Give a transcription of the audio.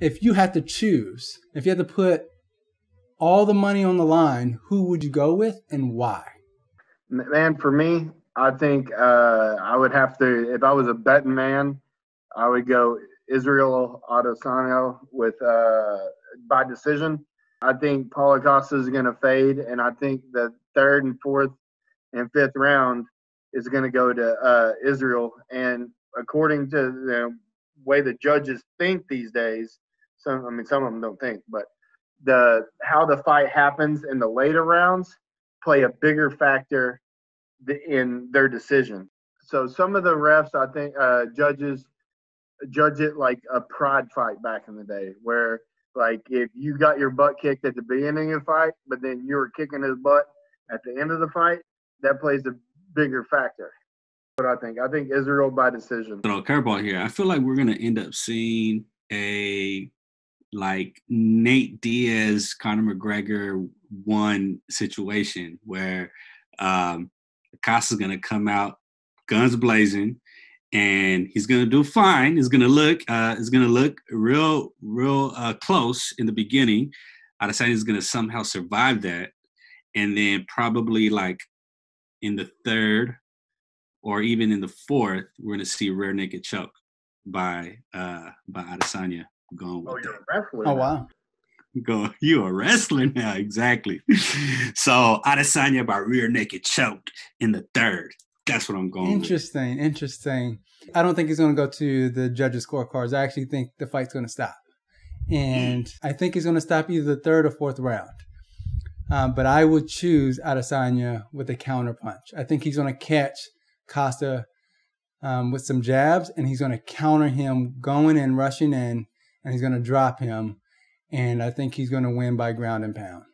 if you had to choose, if you had to put all the money on the line, who would you go with and why? Man, for me, I think uh, I would have to, if I was a betting man, I would go Israel Adesanya with uh, by decision. I think Paulo Costa is going to fade, and I think the third and fourth and fifth round is going to go to uh, Israel. And according to the way the judges think these days, some I mean some of them don't think, but the how the fight happens in the later rounds play a bigger factor in their decision. So some of the refs, I think, uh, judges judge it like a pride fight back in the day, where like if you got your butt kicked at the beginning of the fight, but then you were kicking his butt at the end of the fight, that plays a bigger factor. What I think, I think Israel by decision. So curveball here. I feel like we're gonna end up seeing a like Nate Diaz, Conor McGregor one situation where um Costa's gonna come out guns blazing and he's gonna do fine. He's gonna look uh is gonna look real, real uh close in the beginning. Adesanya is gonna somehow survive that. And then probably like in the third or even in the fourth, we're gonna see rear naked choke by uh by Adesanya going with Oh, that. you're a wrestler. Oh wow. Go, you a wrestler now, exactly. so Adesanya by rear naked choked in the third. That's what I'm going with. Interesting, interesting. I don't think he's going to go to the judges' scorecards. I actually think the fight's going to stop, and I think he's going to stop either the third or fourth round. Um, but I would choose Adesanya with a counter punch. I think he's going to catch Costa um, with some jabs, and he's going to counter him going in, rushing in, and he's going to drop him. And I think he's going to win by ground and pound.